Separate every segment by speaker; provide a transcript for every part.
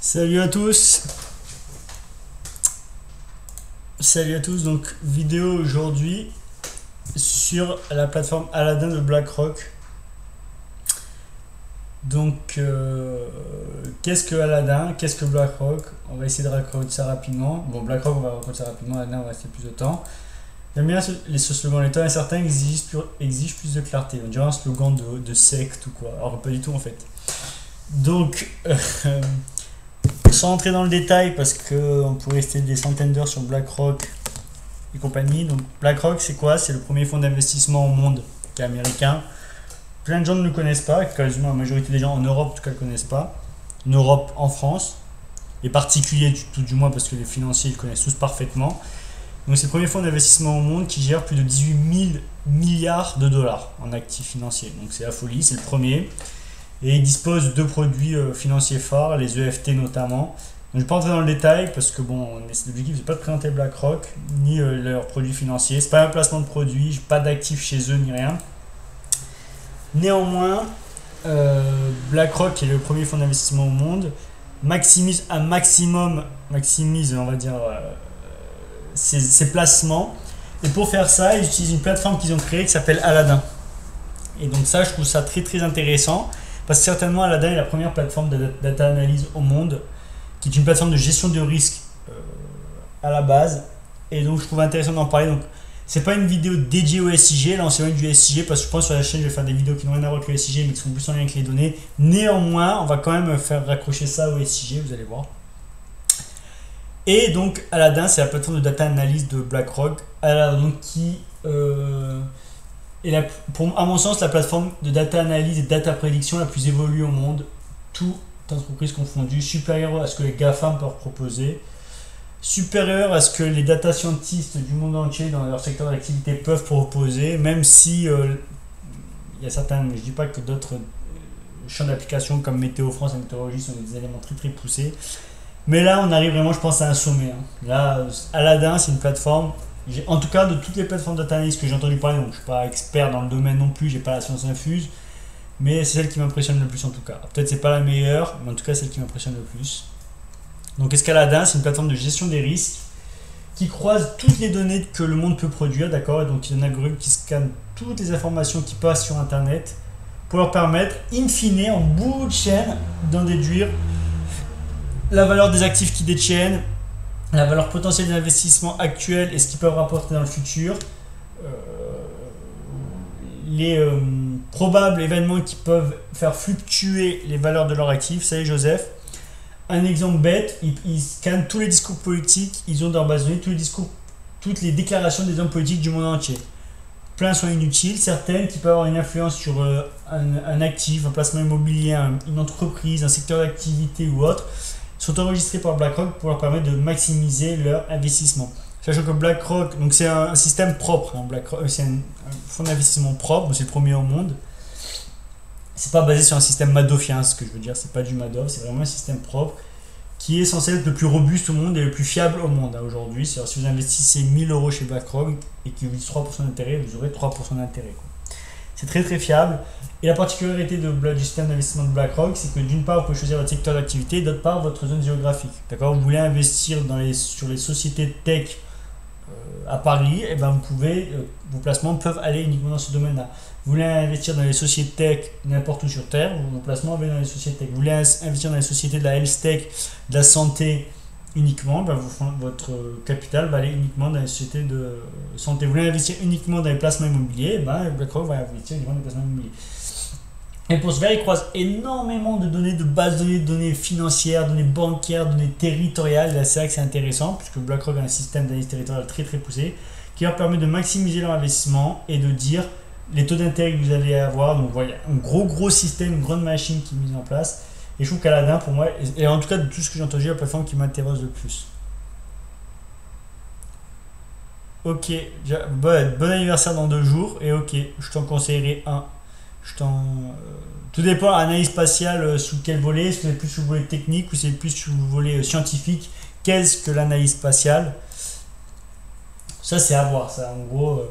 Speaker 1: Salut à tous Salut à tous, donc vidéo aujourd'hui sur la plateforme Aladdin de BlackRock. Donc, euh, qu'est-ce que Aladdin? Qu'est-ce que BlackRock On va essayer de raconter ça rapidement. Bon, BlackRock, on va raconter ça rapidement. Aladdin, on va rester plus de temps. J'aime bien les slogans. Les temps incertains exigent, exigent plus de clarté. On dirait un slogan de, de secte ou quoi. Alors, pas du tout en fait. Donc, euh, sans entrer dans le détail, parce qu'on pourrait rester des centaines d'heures sur BlackRock et compagnie. Donc, BlackRock, c'est quoi? C'est le premier fonds d'investissement au monde qui est américain. Plein de gens ne le connaissent pas, quasiment la majorité des gens en Europe, en tout cas, ne le connaissent pas. En Europe, en France, et particuliers tout du moins parce que les financiers ils connaissent tous parfaitement. Donc c'est le premier fonds d'investissement au monde qui gère plus de 18 000 milliards de dollars en actifs financiers. Donc c'est la folie, c'est le premier. Et il dispose de produits euh, financiers phares, les EFT notamment. je ne vais pas entrer dans le détail parce que bon, l'objectif c'est pas de présenter BlackRock ni euh, leurs produits financiers. C'est pas un placement de produits, pas d'actifs chez eux ni rien. Néanmoins, euh, BlackRock, est le premier fonds d'investissement au monde, maximise un maximum, maximise, on va dire, ses, ses, placements. Et pour faire ça, ils utilisent une plateforme qu'ils ont créée qui s'appelle Aladdin. Et donc ça, je trouve ça très très intéressant. Parce que certainement, Aladdin est la première plateforme de data analyse au monde, qui est une plateforme de gestion de risque euh, à la base. Et donc, je trouve intéressant d'en parler. C'est pas une vidéo dédiée au SIG, là on s'éloigne du SIG parce que je pense sur la chaîne je vais faire des vidéos qui n'ont rien à voir avec le SIG mais qui sont plus en lien avec les données. Néanmoins, on va quand même faire raccrocher ça au SIG, vous allez voir. Et donc Aladdin, c'est la plateforme de data analyse de BlackRock, Aladdin qui euh, et pour, à mon sens, la plateforme de data analyse et data prédiction la plus évoluée au monde, toutes entreprises confondues, supérieure à ce que les GAFAM peuvent proposer, supérieure à ce que les data scientists du monde entier dans leur secteur d'activité peuvent proposer, même si euh, il y a certains, je ne dis pas que d'autres champs d'application comme Météo France et Météorologie sont des éléments très très poussés. Mais là, on arrive vraiment, je pense, à un sommet. Hein. Là, Aladdin, c'est une plateforme en tout cas, de toutes les plateformes data analyse que j'ai entendu parler, donc je ne suis pas expert dans le domaine non plus, j'ai pas la science infuse, mais c'est celle qui m'impressionne le plus en tout cas. Peut-être c'est pas la meilleure, mais en tout cas celle qui m'impressionne le plus. Donc Escaladin, c'est une plateforme de gestion des risques qui croise toutes les données que le monde peut produire, d'accord Et donc il y a un algorithme qui scanne toutes les informations qui passent sur Internet pour leur permettre, in fine, en bout de chaîne, d'en déduire la valeur des actifs qu'ils détiennent, la valeur potentielle des investissements actuels et ce qu'ils peuvent rapporter dans le futur, euh, les euh, probables événements qui peuvent faire fluctuer les valeurs de leurs actifs. Salut Joseph. Un exemple bête, ils, scannent tous les discours politiques, ils ont dans leur base de données tous les discours, toutes les déclarations des hommes politiques du monde entier. Plein sont inutiles, certaines qui peuvent avoir une influence sur euh, un, actif, un placement immobilier, une entreprise, un secteur d'activité ou autre sont enregistrés par BlackRock pour leur permettre de maximiser leur investissement. Sachant que BlackRock, donc c'est un, système propre, hein, BlackRock, euh, c'est un, fonds d'investissement propre, c'est le premier au monde. C'est pas basé sur un système madoffien, ce que je veux dire, c'est pas du Madoff, c'est vraiment un système propre qui est censé être le plus robuste au monde et le plus fiable au monde hein, aujourd'hui. Si vous investissez 1000 euros chez BlackRock et qu'il vous dit 3% d'intérêt, vous aurez 3% d'intérêt. C'est très très fiable. Et la particularité de, du système d'investissement de BlackRock, c'est que d'une part, vous pouvez choisir votre secteur d'activité, d'autre part, votre zone géographique. D'accord? Vous voulez investir dans les, sur les sociétés tech à Paris, et eh ben vous pouvez, euh, vos placements peuvent aller uniquement dans ce domaine-là. Vous voulez investir dans les sociétés tech n'importe où sur Terre, vos placements vont dans les sociétés tech. Vous voulez investir dans les sociétés de la health tech, de la santé, uniquement, ben, votre capital va aller uniquement dans les sociétés de santé. Vous voulez investir uniquement dans les placements immobiliers, ben, BlackRock va investir uniquement dans les placements immobiliers. Et pour ce faire, il croise énormément de données, de bases de données, de données financières, données bancaires, données territoriales. c'est vrai que c'est intéressant, puisque BlackRock a un système d'analyse territoriale très très poussé, qui leur permet de maximiser leur investissement et de dire les taux d'intérêt que vous allez avoir. Donc voilà, un gros gros système, une grande machine qui est mise en place. Et je trouve qu'Aladin, pour moi, et en tout cas de tout ce que j'ai entendu, la plateforme qui m'intéresse le plus. Ok, bon, bon anniversaire dans deux jours, et ok, je t'en conseillerais un. Je t'en. Euh, tout dépend, analyse spatiale, euh, sous quel volet Est-ce que c'est plus sous le volet technique ou c'est plus sous le volet euh, scientifique? Qu'est-ce que l'analyse spatiale? Ça, c'est à voir, ça, en gros.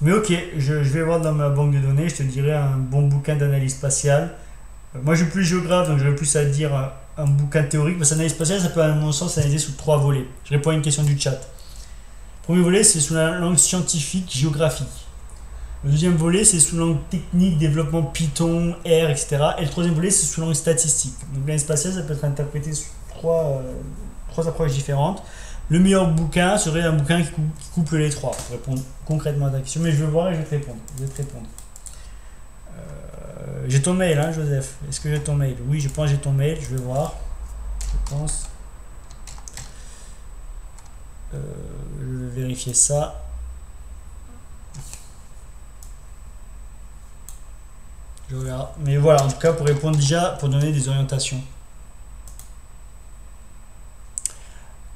Speaker 1: Mais ok, je, vais voir dans ma banque de données, je te dirai un bon bouquin d'analyse spatiale. Moi, je suis plus géographe, donc j'aurais plus à dire un bouquin théorique, parce que l'analyse spatiale, ça peut, à mon sens, analyser sous trois volets. Je réponds à une question du chat. Premier volet, c'est sous la langue scientifique, géographique. Le deuxième volet, c'est sous langue technique, développement Python, R, etc. Et le troisième volet, c'est sous langue statistique. Donc l'analyse spatiale, ça peut être interprété sous trois, euh, trois approches différentes. Le meilleur bouquin serait un bouquin qui, couple les trois, pour répondre concrètement à ta question. Mais je vais voir et je vais te répondre. Je te. Euh, j'ai ton mail, hein, Joseph. Est-ce que j'ai ton mail? Oui, je pense que j'ai ton mail. Je vais voir. Je pense. Euh, je vais vérifier ça. Je regarde. Mais voilà, en tout cas, pour répondre déjà, pour donner des orientations.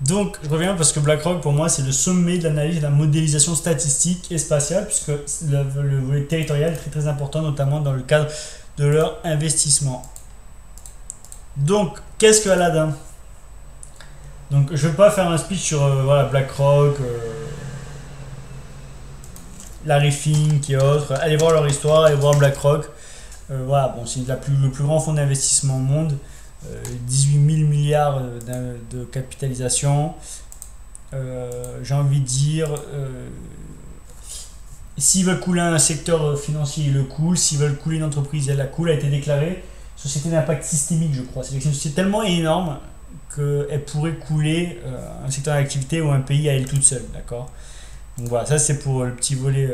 Speaker 1: Donc, je reviens parce que BlackRock, pour moi, c'est le sommet de l'analyse de la modélisation statistique et spatiale, puisque le, volet territorial est très très important, notamment dans le cadre de leur investissement. Donc, qu'est-ce que Aladdin? Donc, je ne vais pas faire un speech sur euh, BlackRock, euh, Larry Fink et autres. Allez voir leur histoire, allez voir BlackRock. Euh, voilà, bon, c'est le plus grand fonds d'investissement au monde. 18 000 milliards de, capitalisation. Euh, j'ai envie de dire, euh, s'ils veulent couler un secteur financier, ils le coulent. S'ils veulent couler une entreprise, elle la coule. a été déclarée société d'impact systémique, je crois. C'est une société tellement énorme qu'elle pourrait couler euh, un secteur d'activité ou un pays à elle toute seule. D'accord? Donc voilà, ça c'est pour le petit volet.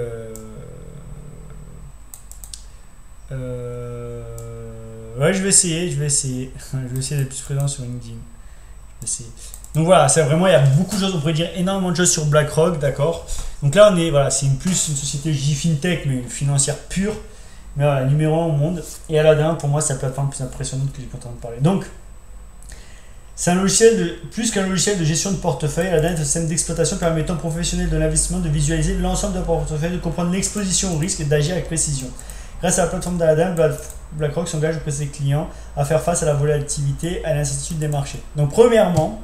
Speaker 1: Ouais, je vais essayer, je vais essayer. je vais essayer d'être plus présent sur LinkedIn. Je vais essayer. Donc voilà, c'est vraiment, il y a beaucoup de choses, on pourrait dire énormément de choses sur BlackRock, d'accord Donc là, on est, voilà, c'est une plus une société J-FinTech, mais financière pure. Mais voilà, numéro 1 au monde. Et Aladdin, pour moi, c'est la plateforme plus impressionnante que j'ai pu entendre parler. Donc, c'est un logiciel de, plus qu'un logiciel de gestion de portefeuille, Aladdin est un système d'exploitation permettant aux professionnels de l'investissement de visualiser l'ensemble de portefeuille, de comprendre l'exposition au risque et d'agir avec précision. Grâce à la plateforme d'Aladdin, BlackRock s'engage auprès de ses clients à faire face à la volatilité et à l'incertitude des marchés. Donc, premièrement,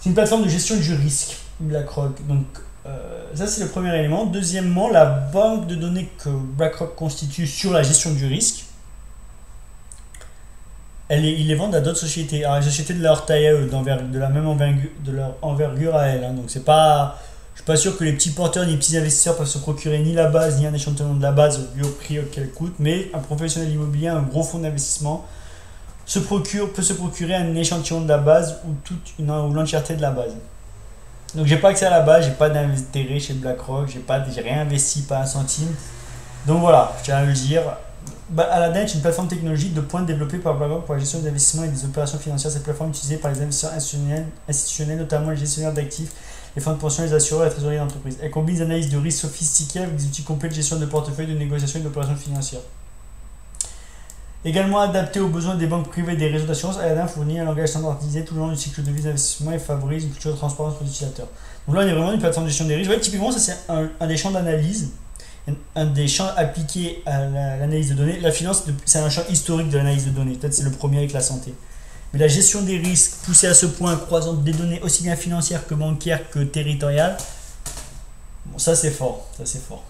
Speaker 1: c'est une plateforme de gestion du risque, BlackRock. Donc, euh, ça, c'est le premier élément. Deuxièmement, la banque de données que BlackRock constitue sur la gestion du risque, elle ils les vendent à d'autres sociétés. Alors, les sociétés de leur taille de la même envergure, de leur envergure à elles. Hein. Donc, c'est pas je suis pas sûr que les petits porteurs ni les petits investisseurs peuvent se procurer ni la base ni un échantillon de la base au prix auquel coûte, mais un professionnel immobilier, un gros fonds d'investissement, se procure, peut se procurer un échantillon de la base ou toute une, ou l'entièreté de la base. Donc j'ai pas accès à la base, j'ai pas d'intérêt chez BlackRock, j'ai pas, j'ai rien investi, pas un centime. Donc voilà, je tiens à le dire. Bah, Aladdin est une plateforme technologique de pointe développée par BlackRock pour la gestion des investissements et des opérations financières. Cette plateforme utilisée par les investisseurs institutionnels, institutionnels notamment les gestionnaires d'actifs les fonds de pension, les assureurs et la trésorerie d'entreprise. Elle combine des analyses de risques sophistiquées avec des outils complets de gestion de portefeuille, de négociation et d'opérations financières. Également adapté aux besoins des banques privées et des réseaux d'assurance, Aladdin fournit un langage standardisé tout le long du cycle de vie d'investissement et favorise une culture de transparence pour l'utilisateur. Donc là, on est vraiment une plateforme de gestion des risques. Ouais, typiquement, ça c'est un, des champs d'analyse, un des champs appliqués à l'analyse de données. La finance, c'est un champ historique de l'analyse de données. Peut-être c'est le premier avec la santé. Mais la gestion des risques poussée à ce point, croisant des données aussi bien financières que bancaires que territoriales, bon, ça c'est fort, ça c'est fort.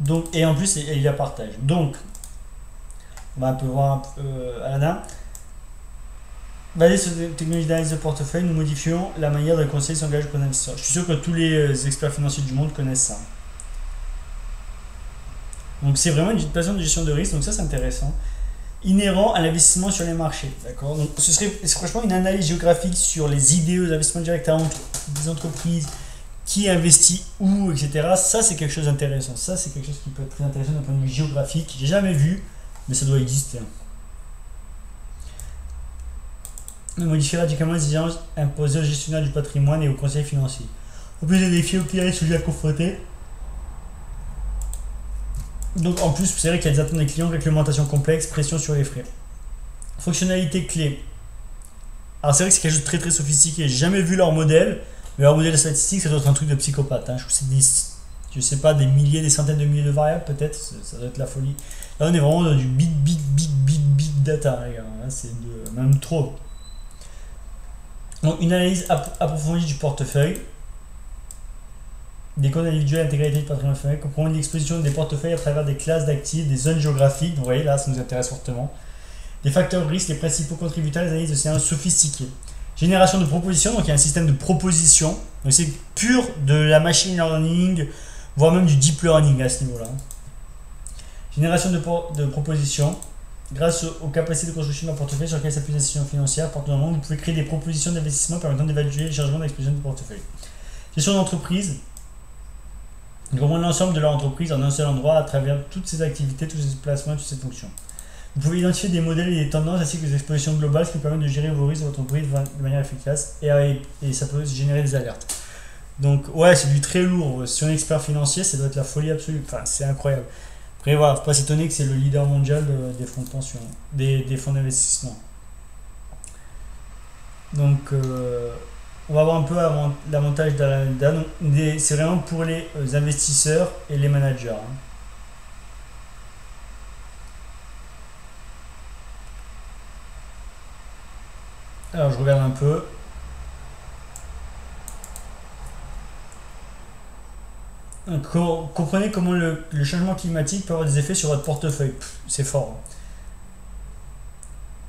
Speaker 1: Donc, et en plus, il y a partage. Donc, on va un peu voir un peu, euh. Basé sur des technologies d'analyse de portefeuille, nous modifions la manière de conseiller s'engager pour l'investisseur. Je suis sûr que tous les euh, experts financiers du monde connaissent ça. Donc c'est vraiment une plateforme de gestion de risque, donc ça c'est intéressant. Inhérent à l'investissement sur les marchés. D'accord? Donc ce serait franchement une analyse géographique sur les idéaux d'investissement direct à des entreprises, qui investit où, etc. Ça c'est quelque chose d'intéressant. Ça c'est quelque chose qui peut être très intéressant d'un point de vue géographique. J'ai jamais vu, mais ça doit exister. Modifier radicalement les exigences imposées aux gestionnaires du patrimoine et aux conseils financiers. Au plus des défis auxquels les sujets à confronter, donc en plus, c'est vrai qu'il y a des attentes des clients, réglementation complexe, pression sur les frais. Fonctionnalité clé. Alors c'est vrai que c'est quelque chose de très très sophistiqué. J'ai jamais vu leur modèle, mais leur modèle statistique, ça doit être un truc de psychopathe. Hein. Je trouve que c'est je sais pas, des milliers, des centaines de milliers de variables, peut-être, ça doit être la folie. Là, on est vraiment dans du big, big, big, big, big data, les. Là, c'est même trop. Donc, une analyse approfondie du portefeuille. Des comptes individuels, intégralité du patrimoine familial, comprend l'exposition des portefeuilles à travers des classes d'actifs, des zones géographiques. Vous voyez, là, ça nous intéresse fortement. Des facteurs risques, les principaux contributeurs, les analyses de séances sophistiquées. Génération de propositions, donc il y a un système de propositions. Donc, c'est pur de la machine learning, voire même du deep learning à ce niveau-là. Génération de, de propositions. Grâce aux, capacités de construction d'un portefeuille sur lequel s'appuie l'institution financière partout dans le monde, vous pouvez créer des propositions d'investissement permettant d'évaluer le chargement d'explosion du portefeuille. Gestion d'entreprise. Comment l'ensemble de leur entreprise en un seul endroit à travers toutes ses activités, tous ses placements, toutes ses fonctions. Vous pouvez identifier des modèles et des tendances ainsi que des expositions globales, ce qui permet de gérer vos risques de votre entreprise de manière efficace et, et ça peut générer des alertes. Donc ouais, c'est du très lourd. Si on est expert financier, ça doit être la folie absolue. Enfin, c'est incroyable. Après, voilà, faut pas s'étonner que c'est le leader mondial des fonds de pension, des, des fonds d'investissement. Donc, euh, on va voir un peu l'avantage d'Alanida. C'est vraiment pour les euh, investisseurs et les managers. Hein. Alors, je regarde un peu. comprenez comment le, changement climatique peut avoir des effets sur votre portefeuille. C'est fort.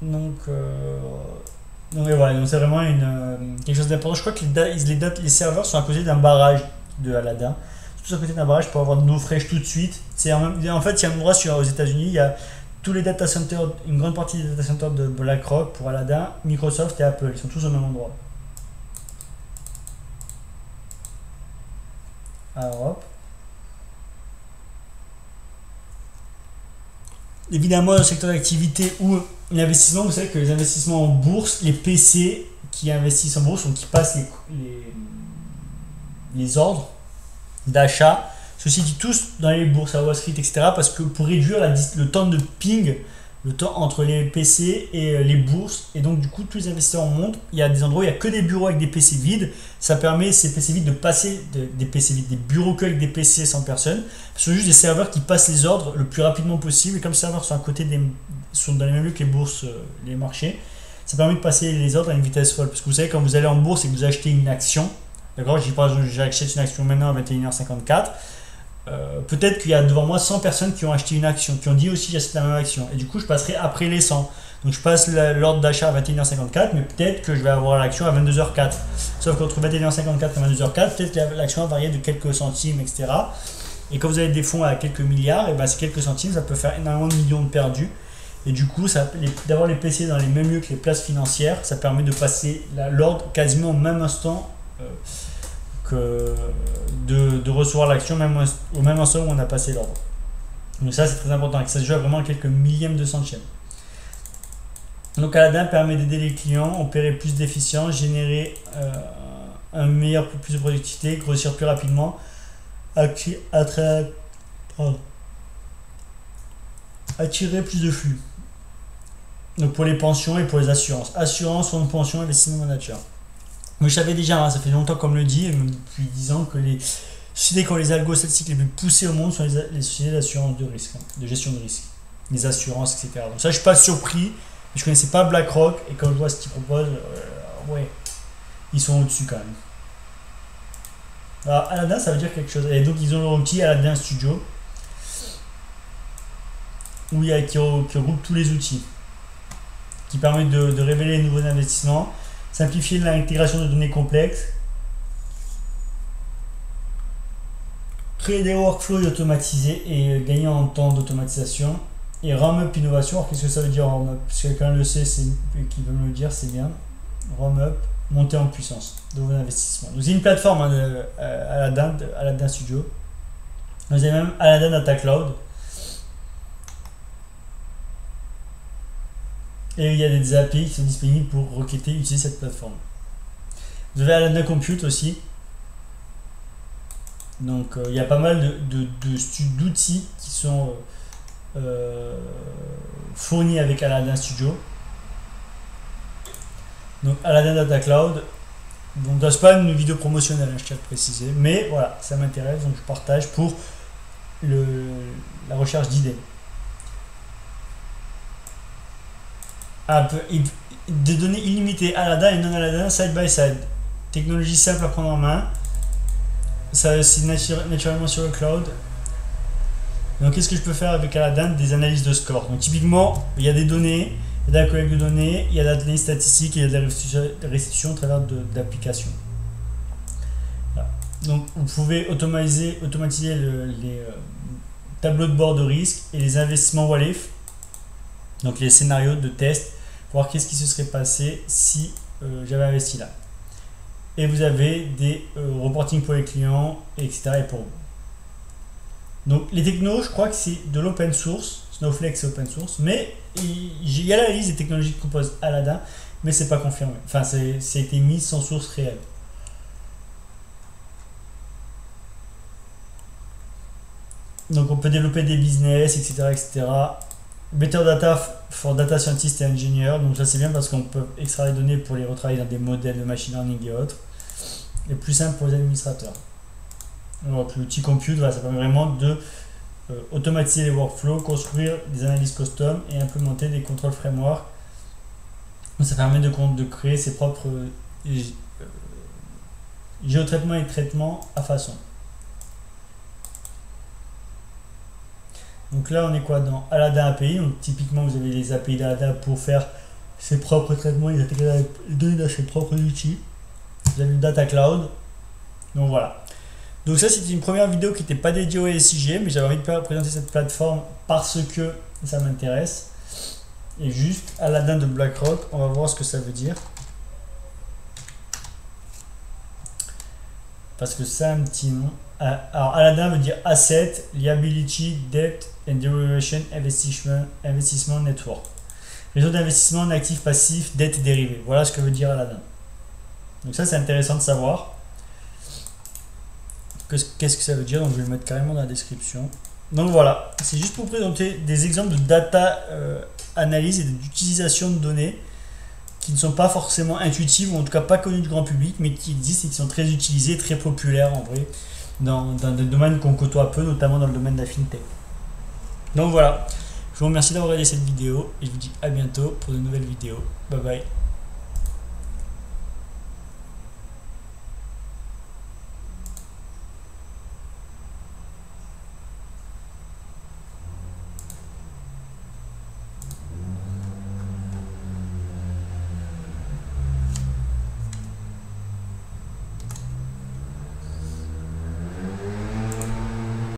Speaker 1: Donc, euh, donc voilà, c'est vraiment une, euh, quelque chose d'important. Je crois que les, les, les serveurs sont à côté d'un barrage de Aladdin. Tous à côté d'un barrage pour avoir de l'eau fraîche tout de suite. En, fait, il y a un endroit sur, aux États-Unis, il y a tous les data centers, une grande partie des data centers de BlackRock pour Aladdin, Microsoft et Apple. Ils sont tous au même endroit. Alors hop. Évidemment, un secteur d'activité où l'investissement, vous savez que les investissements en bourse, les PC qui investissent en bourse, donc qui passent les, les, ordres d'achat, se situent tous dans les bourses à Wall Street, etc. Parce que pour réduire le temps de ping le temps entre les PC et euh, les bourses. Et donc, du coup, tous les investisseurs montrent. Il y a des endroits où il n'y a que des bureaux avec des PC vides. Ça permet ces PC vides de passer des PC vides, des bureaux que avec des PC sans personne. Ce sont juste des serveurs qui passent les ordres le plus rapidement possible. Et comme les serveurs sont à côté des, sont dans les mêmes lieux que les bourses, euh, les marchés, ça permet de passer les ordres à une vitesse folle. Parce que vous savez, quand vous allez en bourse et que vous achetez une action, d'accord, j'achète une action maintenant à 21h54 euh, peut-être qu'il y a devant moi 100 personnes qui ont acheté une action, qui ont dit aussi j'achète la même action. Et du coup, je passerai après les 100. Donc je passe l'ordre d'achat à 21h54, mais peut-être que je vais avoir l'action à 22h04. Sauf qu'entre 21h54 et 22h04, peut-être que l'action va varier de quelques centimes, etc. Et quand vous avez des fonds à quelques milliards, et ben ces quelques centimes, ça peut faire énormément de millions de perdus. Et du coup, d'avoir les PC dans les mêmes lieux que les places financières, ça permet de passer l'ordre quasiment au même instant. Euh, que de, recevoir l'action même au même instant où on a passé l'ordre. Donc ça c'est très important, que ça se joue à vraiment quelques millièmes de centièmes. Donc Aladdin permet d'aider les clients, opérer plus d'efficience, générer euh, un meilleur, plus de productivité, grossir plus rapidement, attirer, attirer plus de flux. Donc pour les pensions et pour les assurances. Assurance, fonds de pension, investissement manager. Mais je savais déjà, hein, ça fait longtemps comme le dit, depuis 10 ans, que les sociétés qui ont les algos statistiques les plus poussées au monde sont les, sociétés d'assurance de risque, hein, de gestion de risque, les assurances, etc. Donc ça, je suis pas surpris. Je ne connaissais pas BlackRock et quand je vois ce qu'ils proposent, euh, ouais, ils sont au-dessus quand même. Alors, Aladdin, ça veut dire quelque chose. Et donc, ils ont leur outil Aladdin Studio, où il y a, qui, regroupe tous les outils, qui permettent de révéler les nouveaux investissements simplifier l'intégration de données complexes, créer des workflows automatisés et gagner en temps d'automatisation, et RAMUP Innovation. Alors, qu'est-ce que ça veut dire Parce que quelqu'un le sait et qui veut me le dire, c'est bien. RAMUP, monter en puissance de vos investissements. Donc, c'est une plateforme hein, de, euh, Aladdin, Aladdin Studio. Vous avez même Aladdin Data Cloud Et il y a des API qui sont disponibles pour requêter et utiliser cette plateforme. Vous avez Alana Compute aussi. Donc euh, il y a pas mal d'outils qui sont euh, fournis avec Aladdin Studio. Donc Aladdin Data Cloud, Donc, c'est pas une vidéo promotionnelle, hein, je tiens à préciser. Mais voilà, ça m'intéresse, donc je partage pour le, la recherche d'idées. Ah, des données illimitées, Aladdin et non Aladdin, side by side. Technologie simple à prendre en main. Ça aussi naturellement sur le cloud. Donc, qu'est-ce que je peux faire avec Aladdin Des analyses de score. Donc, typiquement, il y a des données, il y a de la collecte de données, il y a de l'analyse statistique il y a de la restitution à travers d'applications. Donc, vous pouvez automatiser, automatiser les euh, tableaux de bord de risque et les investissements WALIF, donc les scénarios de test, voir qu'est-ce qui se serait passé si euh, j'avais investi là. Et vous avez des euh, reporting pour les clients, etc. et pour vous. Donc les technos, je crois que c'est de l'open source. Snowflake c'est open source, mais il y a la liste des technologies qui composent Aladdin, mais c'est pas confirmé. Enfin, c'est été mis sans source réelle. Donc on peut développer des business, etc. etc. Better data for data scientists et engineers. Donc ça c'est bien parce qu'on peut extraire les données pour les retravailler dans des modèles de machine learning et autres. Et plus simple pour les administrateurs. Donc l'outil compute, ça permet vraiment de euh, automatiser les workflows, construire des analyses custom et implémenter des contrôles framework. Ça permet de, créer ses propres euh, géotraitements et traitements à façon. Donc là, on est quoi dans Aladdin API. Donc typiquement, vous avez les API d'Aladdin pour faire ses propres traitements, les données dans ses propres outils. Vous avez le Data Cloud. Donc voilà. Donc ça c'était une première vidéo qui n'était pas dédiée au SIG, mais j'avais envie de présenter cette plateforme parce que ça m'intéresse. Et juste Aladdin de BlackRock, on va voir ce que ça veut dire. Parce que c'est un petit nom. Ah, alors Aladdin veut dire Asset, Liability, Debt and Derivation Investment, Investissement Network. Réseau d'investissement en actifs passifs, dette dérivée. Voilà ce que veut dire Aladdin. Donc ça c'est intéressant de savoir. Qu'est-ce que ça veut dire Donc je vais le mettre carrément dans la description. Donc voilà, c'est juste pour présenter des exemples de data euh, analyse et d'utilisation de données qui ne sont pas forcément intuitives ou en tout cas pas connues du grand public mais qui existent et qui sont très utilisées, très populaires en vrai dans, dans des domaines qu'on côtoie peu, notamment dans le domaine de la fintech. Donc voilà, je vous remercie d'avoir regardé cette vidéo et je vous dis à bientôt pour de nouvelles vidéos. Bye bye.